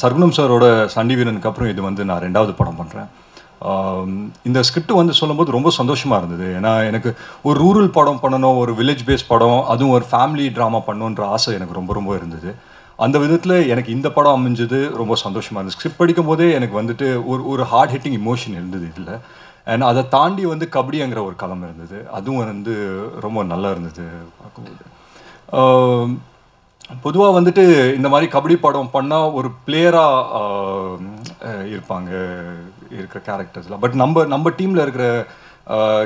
சர்குணம் சாரோட சண்டி வீரனுக்கு அப்புறம் இது வந்து நான் ரெண்டாவது படம் பண்ணுறேன் இந்த ஸ்கிரிப்ட் வந்து சொல்லும்போது ரொம்ப சந்தோஷமாக இருந்தது. ஏன்னா எனக்கு ஒரு ரூரல் படம் பண்ணணும் ஒரு வில்லேஜ் பேஸ் படம் அதுவும் ஒரு ஃபேமிலி ட்ராமா பண்ணணுன்ற ஆசை எனக்கு ரொம்ப ரொம்ப இருந்தது. அந்த விதத்தில் எனக்கு இந்த படம் அமைஞ்சது ரொம்ப சந்தோஷமாக இருந்தது. ஸ்கிரிப்ட் படிக்கும் போதே எனக்கு வந்துட்டு ஒரு ஒரு ஹார்ட் ஹிட்டிங் இமோஷன் இருந்தது இதில். அண்ட் அதை தாண்டி வந்து கபடிங்கிற ஒரு களம் இருந்தது. அதுவும் வந்து ரொம்ப நல்லா இருந்தது பார்க்கும்போது. பொதுவாக வந்துட்டு இந்த மாதிரி கபடி படம் பண்ணால் ஒரு பிளேயராக இருப்பாங்க இருக்கிற கேரக்டர்ஸ்லாம் பட் நம்ம நம்ம டீமில் இருக்கிற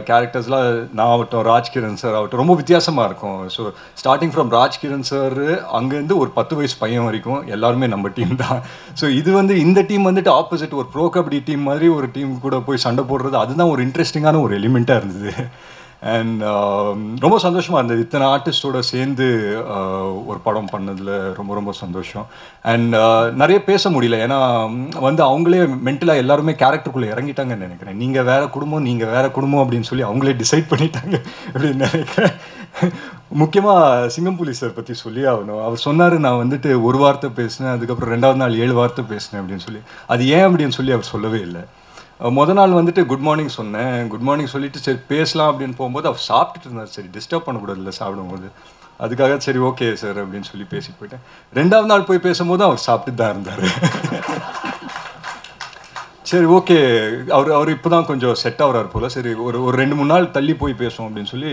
கேரக்டர்ஸ்லாம் நான் ஆகட்டும் ராஜ்கிரண் சார் ஆகட்டும் ரொம்ப வித்தியாசமாக இருக்கும். So starting from Rajkiran sir அங்கேருந்து ஒரு பத்து வயசு பையன் வரைக்கும் எல்லாருமே நம்ம டீம் தான். ஸோ இது வந்து இந்த டீம் வந்துட்டு ஆப்போசிட் ஒரு ப்ரோ கபடி டீம் மாதிரி ஒரு டீம் கூட போய் சண்டை போடுறது அதுதான் ஒரு இன்ட்ரெஸ்டிங்கான ஒரு எலிமெண்ட்டாக இருந்தது. அண்ட் um, ரொம்ப சந்தோஷமாக இருந்தது. இத்தனை ஆர்டிஸ்டோட சேர்ந்து uh, ஒரு படம் பண்ணதில் ரொம்ப ரொம்ப சந்தோஷம். அண்ட் uh, நிறைய பேச முடியல. ஏன்னா வந்து அவங்களே மென்டலாக எல்லாருமே கேரக்டருக்குள்ளே இறங்கிட்டாங்கன்னு நினைக்கிறேன். நீங்கள் வேறு குடும்பம் நீங்கள் வேறு குடும்பம் அப்படின்னு சொல்லி அவங்களே டிசைட் பண்ணிட்டாங்க அப்படின்னு நினைக்கிறேன். முக்கியமாக சிங்கம்புலி சார் பற்றி சொல்லி ஆகணும். அவர் சொன்னார் நான் வந்துட்டு ஒரு வார்த்தை பேசினேன் அதுக்கப்புறம் ரெண்டாவது நாள் ஏழு வார்த்தை பேசினேன் அப்படின்னு சொல்லி. அது ஏன் அப்படின்னு சொல்லி அவர் சொல்லவே இல்லை. முத நாள் வந்துட்டு குட் மார்னிங் சொன்னேன். குட் மார்னிங் சொல்லிட்டு சரி பேசலாம் அப்படின்னு போகும்போது அவர் சாப்பிட்டுட்டு இருந்தார் சரி டிஸ்டர்ப் பண்ணக்கூடாது இல்லை சாப்பிடும்போது. அதுக்காக சரி ஓகே சார் அப்படின்னு சொல்லி பேசிட்டு போயிட்டேன். ரெண்டாவது நாள் போய் பேசும்போது அவர் சாப்பிட்டு தான் இருந்தார். சரி ஓகே அவர் அவர் இப்போ தான் கொஞ்சம் செட் ஆகிறார் போல். சரி ஒரு ஒரு ரெண்டு மூணு நாள் தள்ளி போய் பேசுவோம் அப்படின்னு சொல்லி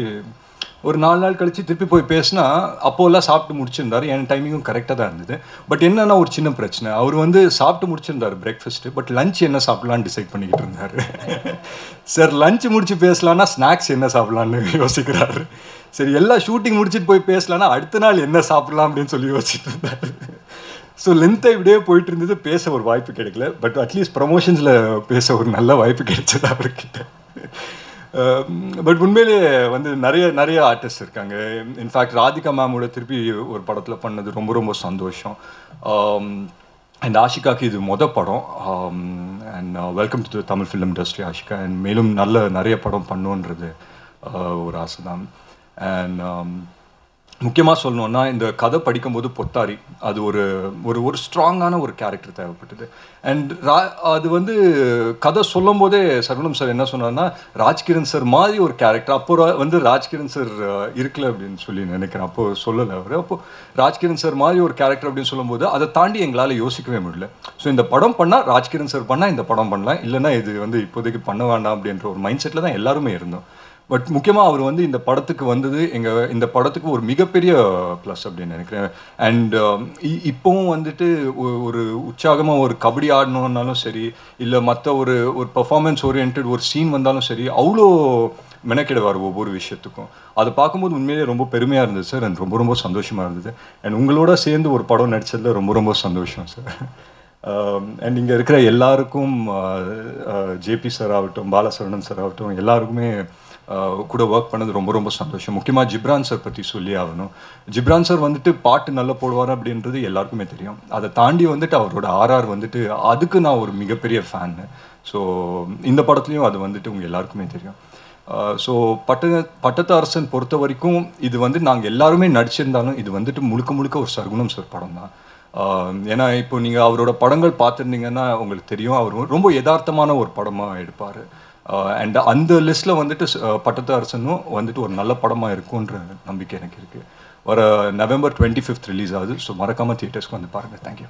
ஒரு நாலு நாள் கழித்து திருப்பி போய் பேசினா அப்போல்லாம் சாப்பிட்டு முடிச்சிருந்தார். என் டைமிங்கும் கரெக்டாக தான் இருந்தது. பட் என்னென்னா ஒரு சின்ன பிரச்சனை. அவர் வந்து சாப்பிட்டு முடிச்சிருந்தார் பிரேக்ஃபாஸ்ட்டு பட் லஞ்ச் என்ன சாப்பிட்லான்னு டிசைட் பண்ணிக்கிட்டு இருந்தார். சார் லஞ்ச் முடிச்சு பேசலான்னா ஸ்நாக்ஸ் என்ன சாப்பிட்லான்னு யோசிக்கிறாரு. சரி எல்லா ஷூட்டிங் முடிச்சுட்டு போய் பேசலான்னா அடுத்த நாள் என்ன சாப்பிட்லாம் அப்படின்னு சொல்லி யோசிச்சுட்டு இருந்தார். ஸோ லென்த்தை இப்படியே போயிட்டு இருந்தது. பேச ஒரு வாய்ப்பு கிடைக்கல. பட் அட்லீஸ்ட் ப்ரமோஷன்ஸில் பேச ஒரு நல்ல வாய்ப்பு கிடைச்சது அவர்கிட்ட. பட் உண்மையிலே வந்து நிறைய நிறைய ஆர்டிஸ்ட் இருக்காங்க. இன்ஃபேக்ட் ராதிகா மேமோட திருப்பி ஒரு படத்தில் பண்ணது ரொம்ப ரொம்ப சந்தோஷம். அண்ட் ஆஷிகாக்கு இது மொத படம். And welcome to Tamil film industry Ashika. And மேலும் நல்ல நிறைய படம் பண்ணுன்றது ஒரு ஆசை தான் அண்ட் முக்கியமாக சொல்லணுன்னா இந்த கதை படிக்கும்போது பொத்தாரி அது ஒரு ஒரு ஒரு ஸ்ட்ராங்கான ஒரு கேரக்டர் தேவைப்பட்டது. அண்ட் ரா அது வந்து கதை சொல்லும் போதே சர்வனம் சார் என்ன சொன்னார்னா ராஜ்கிரண் சார் மாதிரி ஒரு கேரக்டர் அப்போ வந்து ராஜ்கிரண் சார் இருக்கல அப்படின்னு சொல்லி நினைக்கிறேன். அப்போ சொல்லலை அவர். அப்போ ராஜ்கிரண் சார் மாதிரி ஒரு கேரக்டர் அப்படின்னு சொல்லும்போது அதை தாண்டி எங்களால் யோசிக்கவே முடியல. ஸோ இந்த படம் பண்ணால் ராஜ்கிரண் சார் பண்ணால் இந்த படம் பண்ணலாம். இல்லைன்னா இது வந்து இப்போதைக்கு பண்ண வேண்டாம் அப்படின்ற ஒரு மைண்ட் செட்டில் தான் எல்லாருமே இருந்தோம். பட் முக்கியமாக அவர் வந்து இந்த படத்துக்கு வந்தது எங்கள் இந்த படத்துக்கு ஒரு மிகப்பெரிய ப்ளஸ் அப்படின்னு நினைக்கிறேன். அண்ட் um, இப்போவும் வந்துட்டு ஒரு உற்சாகமாக ஒரு கபடி ஆடணுன்னாலும் சரி இல்லை மற்ற ஒரு ஒரு பர்ஃபார்மன்ஸ் ஓரியன்ட் ஒரு சீன் வந்தாலும் சரி அவ்வளோ மெனக்கிடுவார் ஒவ்வொரு விஷயத்துக்கும். அதை பார்க்கும்போது உண்மையிலேயே ரொம்ப பெருமையாக இருந்தது சார் அண்ட் ரொம்ப ரொம்ப சந்தோஷமாக இருந்தது. அண்ட் உங்களோட சேர்ந்து ஒரு படம் நடித்ததில் ரொம்ப ரொம்ப சந்தோஷம் சார் அண்ட் இங்கே இருக்கிற எல்லாருக்கும் uh, uh, ஜேபி சார் ஆகட்டும் பாலசரணன் சார் ஆகட்டும் எல்லாருக்குமே கூட ஒர்க் பண்ணது ரொம்ப ரொம்ப சந்தோஷம். முக்கியமாக ஜிப்ரான் சார் பற்றி சொல்லி ஆகணும். ஜிப்ரான் சார் வந்துட்டு பாட்டு நல்லா போடுவார் அப்படின்றது எல்லாருக்குமே தெரியும். அதை தாண்டி வந்துட்டு அவரோட ஆர்ஆர் வந்துட்டு அதுக்கு நான் ஒரு மிகப்பெரிய ஃபேன்னு ஸோ இந்த படத்துலையும் அது வந்துட்டு உங்கள் எல்லாருக்குமே தெரியும். ஸோ பட்ட பட்டத்து அரசன் பொறுத்த வரைக்கும் இது வந்து நாங்கள் எல்லாருமே நடிச்சிருந்தாலும் இது வந்துட்டு முழுக்க முழுக்க ஒரு சர்க்குணம் சார் படம் தான். ஏன்னா இப்போ நீங்கள் அவரோட படங்கள் பார்த்துருந்தீங்கன்னா உங்களுக்கு தெரியும். அவர் ரொம்ப யதார்த்தமான ஒரு படமாக எடுப்பார். Uh, அண்ட் அந்த லிஸ்ட்டில் வந்துட்டு uh, பட்டத்து அரசனும் வந்துட்டு ஒரு நல்ல படமாக இருக்கும்ன்ற நம்பிக்கை எனக்கு இருக்குது வர நவம்பர் டுவெண்ட்டி ஃபிஃப்த் ரிலீஸ் ஆகுது ஸோ மறக்காமல் தியேட்டர்ஸ்க்கு வந்து பாருங்கள் தேங்க்யூ